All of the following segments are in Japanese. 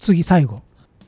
次最後。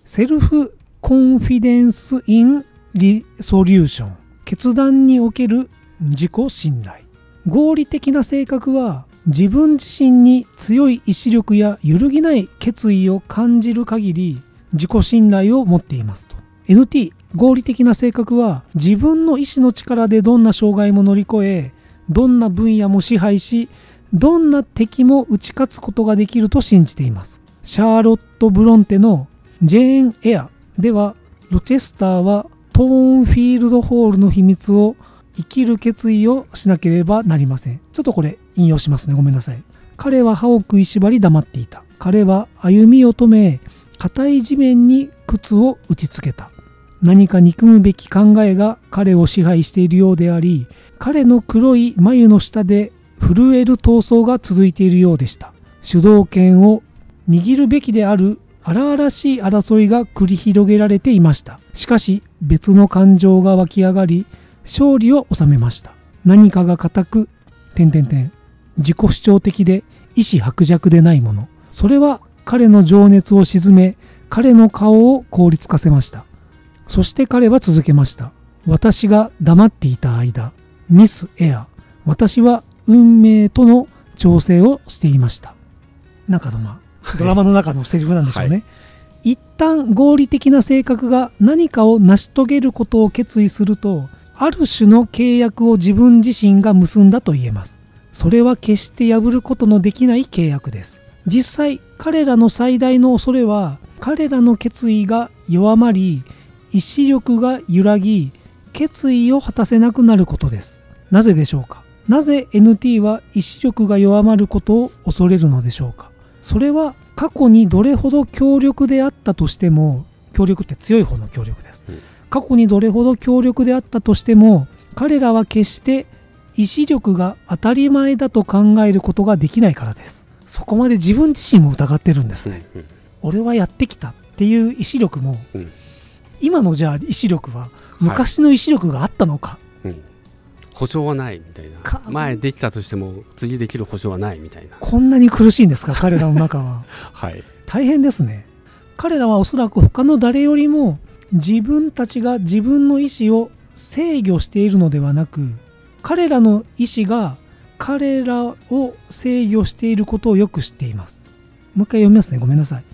self-confidence in resolution。決断における自己信頼。合理的な性格は自分自身に強い意志力や揺るぎない決意を感じる限り自己信頼を持っていますと。NT 合理的な性格は自分の意志の力でどんな障害も乗り越えどんな分野も支配しどんな敵も打ち勝つことができると信じています。シャーロット・ブロンテのジェーン・エアではロチェスターはトーンフィールドホールの秘密を生きる決意をしなければなりません。ちょっとこれ引用しますね。ごめんなさい。彼は歯を食いしばり黙っていた。彼は歩みを止め硬い地面に靴を打ちつけた。何か憎むべき考えが彼を支配しているようであり彼の黒い眉の下で震える闘争が続いているようでした。主導権を握るべきである荒々しい争いが繰り広げられていました。しかし別の感情が湧き上がり勝利を収めました。何かが固く点々点自己主張的で意志薄弱でないもの。それは彼の情熱を鎮め彼の顔を凍りつかせました。そして彼は続けました。私が黙っていた間ミス・エア私は運命との調整をしていました。中のま ドラマの中のセリフなんでしょうね、はい、一旦合理的な性格が何かを成し遂げることを決意するとある種の契約を自分自身が結んだと言えます。それは決して破ることのできない契約です。実際彼らの最大の恐れは彼らの決意が弱まり意志力が揺らぎ決意を果たせなくなることです。なぜでしょうか？なぜ NT は意志力が弱まることを恐れるのでしょうか？それは過去にどれほど強力であったとしても強力って強い方の強力です、過去にどれほど強力であったとしても彼らは決して意志力が当たり前だと考えることができないからです。そこまで自分自身も疑ってるんですね、俺はやってきたっていう意志力も、今のじゃあ意志力は昔の意志力があったのか、保証はないみたいな。前できたとしても次できる保証はないみたいな。こんなに苦しいんですか？彼らの中は。はい。大変ですね。彼らはおそらく他の誰よりも自分たちが自分の意思を制御しているのではなく彼らの意思が彼らを制御していることをよく知っています。もう一回読みますね。ごめんなさい。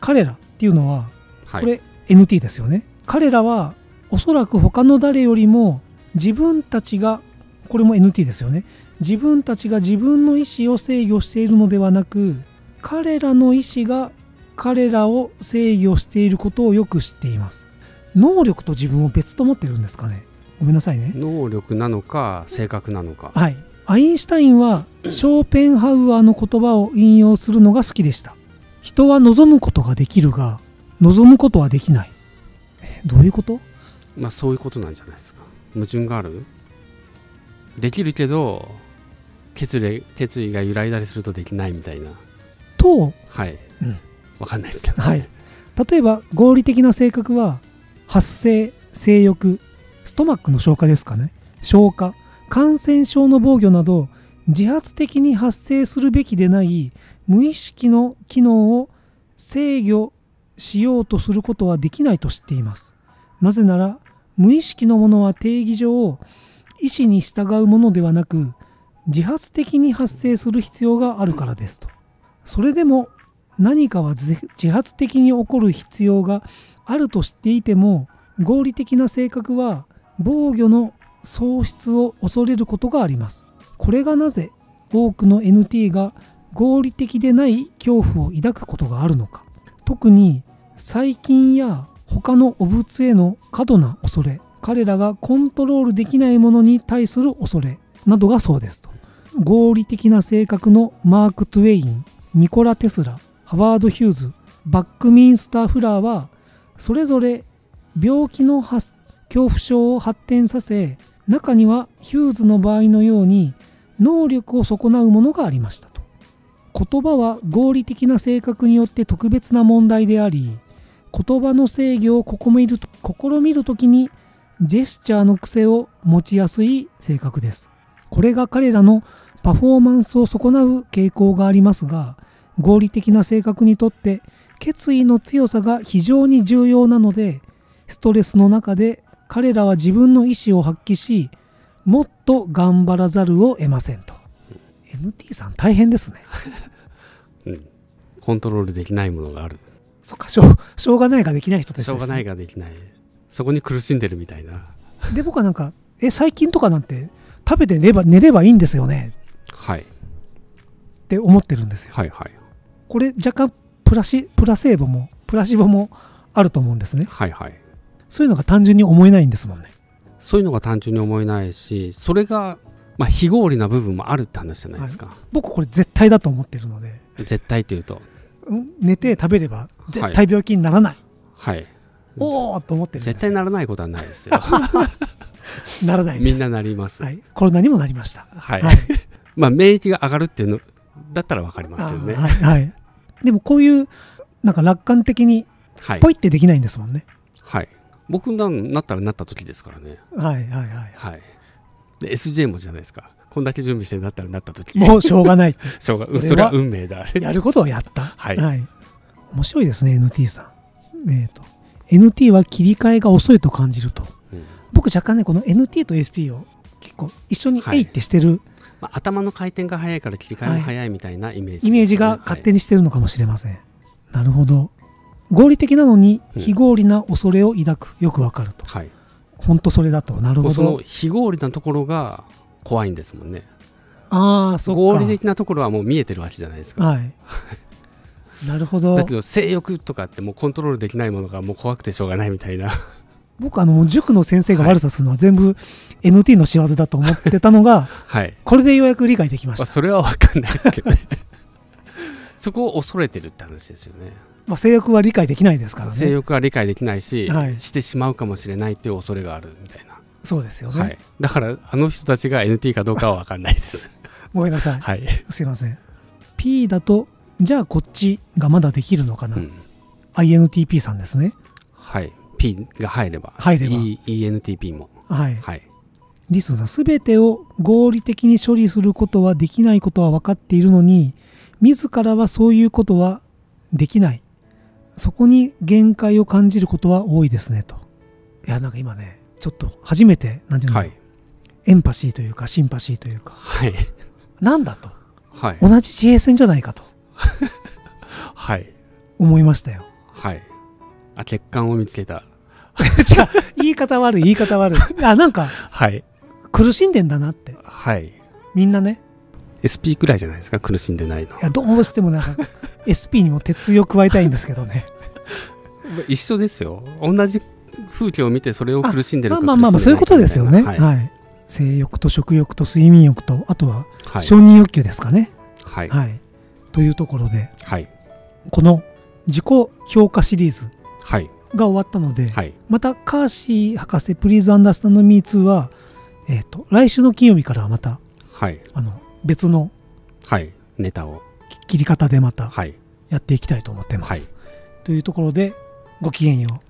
彼らっていうのは、これ NT ですよね。彼らはおそらく他の誰よりも自分たちがこれも NT ですよね。自分たちが自分の意思を制御しているのではなく彼らの意思が彼らを制御していることをよく知っています。能力と自分を別と思ってるんですかね。ごめんなさいね。能力なのか性格なのか。はい。アインシュタインはショーペンハウアーの言葉を引用するのが好きでした。人は望むことができるが望むことはできない。どういうこと？まあそういうことなんじゃないですか矛盾がある？できるけど決意決意が揺らいだりするとできないみたいな。とはい、うん、分かんないですけど、はい、例えば合理的な性格は発生性欲ストマックの消化ですかね。消化感染症の防御など自発的に発生するべきでない無意識の機能を制御しようとすることはできないと知っています。なぜなら無意識のものは定義上意思に従うものではなく自発的に発生する必要があるからですと。それでも何かは自発的に起こる必要があると知っていても合理的な性格は防御の喪失を恐れることがあります。これがなぜ多くの NT が合理的でない恐怖を抱くことがあるのか。特に細菌や他の汚物への過度な恐れ彼らがコントロールできないものに対する恐れなどがそうですと。合理的な性格のマーク・トゥエインニコラ・テスラハワード・ヒューズバックミンスター・フラーはそれぞれ病気の恐怖症を発展させ中にはヒューズの場合のように能力を損なうものがありましたと。言葉は合理的な性格によって特別な問題であり言葉の制御を試みる試みる時にジェスチャーの癖を持ちやすい性格です。これが彼らのパフォーマンスを損なう傾向がありますが合理的な性格にとって決意の強さが非常に重要なのでストレスの中で彼らは自分の意思を発揮しもっと頑張らざるを得ませんと。NT さん大変ですね。うん、コントロールできないものがある。そっかしょうしょうがないができない人ですしょうがないができない。そこに苦しんでるみたいな。で僕はなんかえ最近とかなんて食べて寝れば寝ればいいんですよね。はい。って思ってるんですよ。はいはい。これ若干プラシプラセーボもプラシボもあると思うんですね。はいはい。そういうのが単純に思えないんですもんね。そういうのが単純に思えないしそれがまあ非合理な部分もあるって話じゃないですか、僕これ絶対だと思ってるので。絶対っていうと。うん寝て食べれば絶はい。対病気にならない、はい。おおと思ってるんです。絶対ならないことはないですよ。ならないです。みんななります。はい、コロナにもなりました。はい、はい。まあ免疫が上がるっていうのだったら分かりますよね。はい、はい、でもこういうなんか楽観的にはい。ポイってできないんですもんね。はい。僕ななったらなった時ですからね。はいはいはい。はい。で SJ もじゃないですかこんだけ準備してなったらなった時。もうしょうがない。しょうがそれは運命だ。やることをやった。はい。面白いですね NT さん。えっ、と NT は切り替えが遅いと感じると。うん。僕若干ねこの NT と SP を結構一緒にはい。えいってしてる。まあ、頭の回転が速いから切り替えも速い。みたいなイメージね、イメージが勝手に、にしてるのかもしれません、なるほど。合理的なのにうん。非合理な恐れを抱く。よくわかると。はい、本当それだと。なるほど。非合理なところが怖いんですもんね。ああそっか。合理的なところはもう見えてるわけじゃないですか。はい。なるほど。だけど性欲とかってもうコントロールできないものがもう怖くてしょうがないみたいな。僕あの塾の先生が悪さするのは全部 NT の仕業だと思ってたのがはい、これでようやく理解できましまあ、た、それは分かんないですけどね。そこを恐れてるって話ですよね。まあ、性欲は理解できないですから性ね欲は理解できないし、はい。してしまうかもしれないっていう恐れがあるみたいな、そうですよね、はい、だからあの人たちが NT かどうかは分かんないです。ごめんなさい。はい、すいません。P だとじゃあこっちがまだできるのかな、うん。INTP さんですね。はい、P が入れば。入れば。E- ENTP も。はい。はい。リスさんすべてを合理的に処理することはできないことは分かっているのに自らはそういうことはできない。そこに限界を感じることは多いですねと。いやなんか今ねちょっと初めてなんていうの、はい。エンパシーというかシンパシーというか。はい。なんだと？はい。同じ地平線じゃないかと。はい。思いましたよ。はい。あ血管を見つけた。違う。言い方悪い言い方悪い。あなんかはい。苦しんでんだなって。はい。みんなね。SP くらいじゃないですか？苦しんでないの。いやどうしてもなんか SP にも鉄を加えたいんですけどね。一緒ですよ。同じ風景を見てそれを苦しんでるかまあまあまあまあそういうことですよね。ははい。い、性欲と食欲と睡眠欲とあとははい承認欲求ですかね。はい。はい、というところではい。この自己評価シリーズはい。が終わったので、はい。またカーシー博士「プリーズアンダースタンドミー2は、えー、と来週の金曜日からはまたはい。あの別のはい。ネタを。切り方でまたはい。やっていきたいと思ってます、はい。というところでごきげんよう